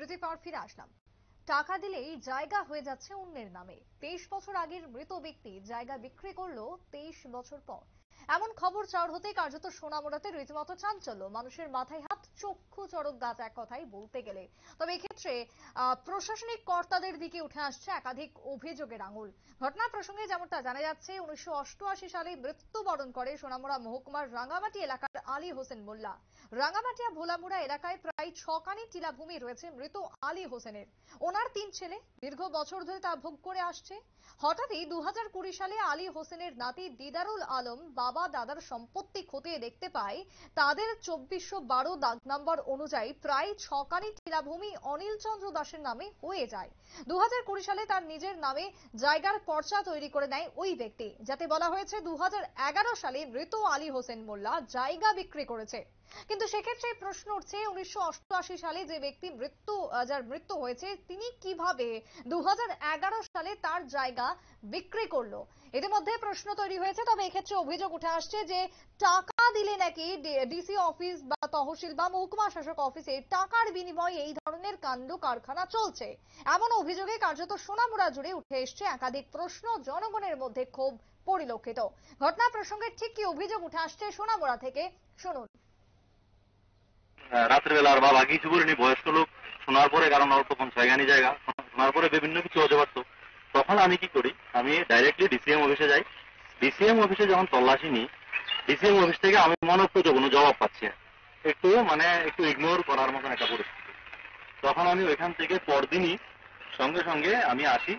বিরতি পর ফিরে আসলাম। টাকা দিলেই জায়গা হয়ে যাচ্ছে অন্যের নামে। তেইশ বছর আগের মৃত ব্যক্তি জায়গা বিক্রি করল তেইশ বছর পর। এমন খবর চাওয়ার হতেই কার্যত সোনামুড়াতে রীতিমতো চাঞ্চল্য। মানুষের মাথায় হাত চক্ষু চড়ক গাছ এক কথাই বলতে গেলে। তবে এক্ষেত্রে প্রশাসনিক কর্তাদের দিকে উঠে আসছে একাধিক অভিযোগের আঙুল। ঘটনা প্রসঙ্গে যেমনটা জানা যাচ্ছে, উনিশশো সালে মৃত্যুবরণ করে সোনামুড়া মহকুমার রাঙ্গামাটি এলাকার আলী হোসেন মোল্লা। রাঙ্গামাটিয়া ভোলামুড়া এলাকায় প্রায় ছকানি টিলাভূমি রয়েছে মৃত আলী হোসেনের। ওনার তিন ছেলে, দীর্ঘ বছর ধরে তা ভোগ করে আসছে। হঠাৎই দু হাজার কুড়ি সালে আলী হোসেনের নাতি দিদারুল আলম বাবা দাদার সম্পত্তি খতিয়ে দেখতে পায়, তাদের চব্বিশশো বারো দাগ নম্বর অনুযায়ী প্রায় ছকানি টিলাভূমি অনিল চন্দ্র দাসের নামে হয়ে যায়। দু সালে তার নিজের নামে জায়গার পর্চা তৈরি করে নেয় ওই ব্যক্তি, যাতে বলা হয়েছে দু সালে মৃত আলী হোসেন মোল্লা জায়গা বিক্রি করেছে। কিন্তু সেক্ষেত্রে প্রশ্ন উঠছে, উনিশশো অষ্টআশি সালে যে ব্যক্তি মৃত্যু, যার মৃত্যু হয়েছে, তিনি কীভাবে দু হাজার এগারো সালে তার জায়গা বিক্রি করল? ইতিমধ্যে প্রশ্ন তৈরি হয়েছে, তবে এক্ষেত্রে অভিযোগ উঠে আসছে যে টাকা দিলে নাকি ডিসি অফিস বা তহসিল বা মহকুমা শাসক অফিসে টাকার বিনিময়ে এই ধরনের কাণ্ড কারখানা চলছে। এমন অভিযোগে কার্যত সোনামুড়া জুড়ে উঠে এসছে একাধিক প্রশ্ন জনগণের মধ্যে ক্ষোভ পরিলক্ষিত। ঘটনা প্রসঙ্গে ঠিক কি অভিযোগ উঠে আসছে সোনামুড়া থেকে শুনুন। আহ, রাত্রেবেলা আর বাবা কিছু বলিনি বয়স্ক লোক শোনার পরে কারণ ওর তখন ছয়গানি জায়গা শোনার পরে বিভিন্ন কিছু পারতো তখন আমি কি করি আমি ডাইরেক্টলি ডিসিএম অফিসে যাই। ডিসিএম অফিসে যখন তল্লাশি নিই ডিসিএম অফিস থেকে আমি মনে মনপ্রত কোনো জবাব পাচ্ছি। না। একটু মানে একটু ইগনোর করার মতন একটা পরিস্থিতি। তখন আমি ওইখান থেকে পরদিনই সঙ্গে সঙ্গে আমি আসি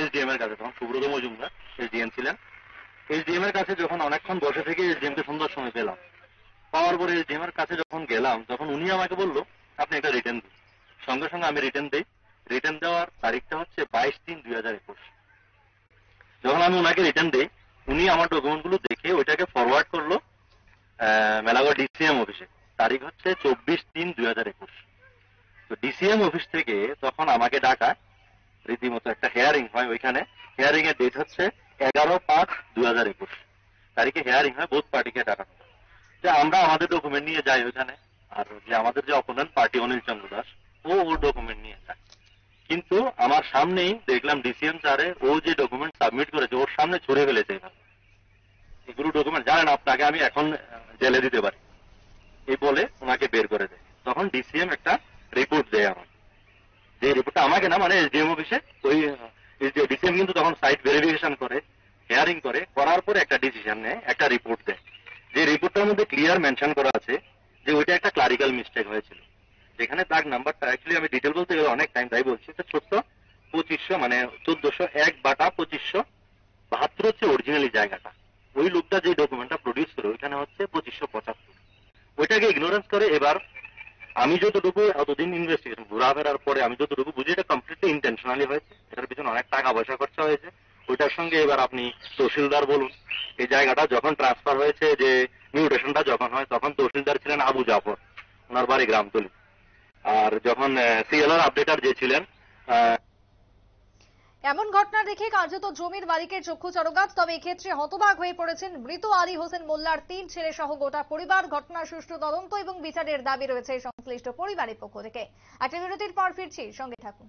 এসডিএম এর কাছে। তখন সুব্রত মজুমদার এসডিএম ছিলেন। এসডিএম এর কাছে যখন অনেকক্ষণ বসে থেকে এসডিএম কে সুন্দর সময় পেলাম, পাওয়ার পরে এসডিএম এর কাছে যখন গেলাম, তখন উনি আমাকে বলল, আপনি একটা রিটার্ন দিন। সঙ্গে সঙ্গে আমি রিটার্ন দিই। রিটার্ন দেওয়ার তারিখটা হচ্ছে বাইশ তিন দুই হাজার একুশ। যখন আমি ওনাকে রিটার্ন দিই উনি আমার ডকুমেন্টগুলো দেখে ওইটাকে ফরওয়ার্ড করল মেলাগড় ডিসিএম অফিসে তারিখ হচ্ছে চব্বিশ তিন দুই হাজার একুশ। তো ডিসিএম অফিস থেকে তখন আমাকে ডাকা, রীতিমতো একটা হেয়ারিং হয় ওইখানে। হেয়ারিং এর ডেট হচ্ছে এগারো পাঁচ দুই হাজার একুশ। তারিখে হেয়ারিং হয় বোধ পার্টিকে ডাকানো। যে আমরা আমাদের ডকুমেন্ট নিয়ে যাই ওইখানে, আর যে আমাদের যে অপোনেন্ট পার্টি অনিল চন্দ্র দাস, ও ওর ডকুমেন্ট নিয়ে যায়। কিন্তু আমার সামনেই দেখলাম ডিসিএম স্যারে ও যে ডকুমেন্ট সাবমিট করেছে, ওর সামনে ছুড়ে ফেলেছে এভাবে। এগুলো ডকুমেন্ট জানেন আপনাকে, আমি এখন জেলে দিতে পারি। এই বলে ওনাকে বের করে দেয়। তখন ডিসিএম একটা রিপোর্ট দেয় আমার যে রিপোর্টটা আমাকে না মানে এসডিএম অফিসে, ওই ডিসিএম কিন্তু তখন সাইট ভেরিফিকেশন করে হেয়ারিং করে, করার পরে একটা ডিসিশন নেয়, একটা রিপোর্ট দেয়। যে রিপোর্টটার মধ্যে ক্লিয়ার মেনশন করা আছে যে ওইটা একটা ক্লারিক্যাল মিস্টেক হয়েছিল। যেখানে দাগ নাম্বারটা অ্যাকচুয়ালি আমি ডিটেল বলতে গেলে অনেক টাইম তাই বলছি, এটা ছোট্ট পঁচিশশো মানে চোদ্দশো এক বাটা পঁচিশশো বাহাত্তর হচ্ছে অরিজিনালি জায়গাটা। ওই লোকটা যে ডকুমেন্টটা প্রডিউস করে, ওইখানে হচ্ছে পঁচিশশো পঁচাত্তর। ওইটাকে ইগনোরেন্স করে এবার আমি যতটুকু এতদিন ইনভেস্টিগেশন ঘোরাফেরার পরে আমি যতটুকু বুঝি, এটা কমপ্লিটলি ইন্টেনশনালি হয়েছে। এটার পিছনে অনেক টাকা পয়সা খরচা হয়েছে। ওইটার সঙ্গে এবার আপনি তহসিলদার বলুন, এই জায়গাটা যখন ট্রান্সফার হয়েছে, যে মিউটেশনটা যখন হয়, তখন তহসিলদার ছিলেন আবু জাফর, ওনার বাড়ি গ্রামতলি। আর যখন সিএলআর আপডেটার যে ছিলেন এমন ঘটনা দেখে কার্যত জমির মালিকের চক্ষু চরগাত তবে এক্ষেত্রে হতবাক হয়ে পড়েছেন মৃত আলী হোসেন মোল্লার তিন ছেলে সহ গোটা পরিবার। ঘটনার সুষ্ঠু তদন্ত এবং বিচারের দাবি রয়েছে সংশ্লিষ্ট পরিবারের পক্ষ থেকে। একটা বিরতির পর ফিরছি, সঙ্গে থাকুন।